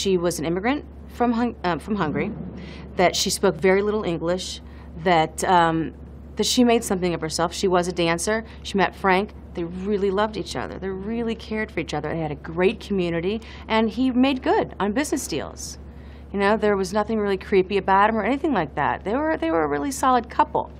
she was an immigrant from, Hung- uh, from Hungary, that she spoke very little English, that, um, that she made something of herself. She was a dancer. She met Frank. They really loved each other. They really cared for each other. They had a great community, and he made good on business deals. You know, there was nothing really creepy about him or anything like that. They were, they were a really solid couple.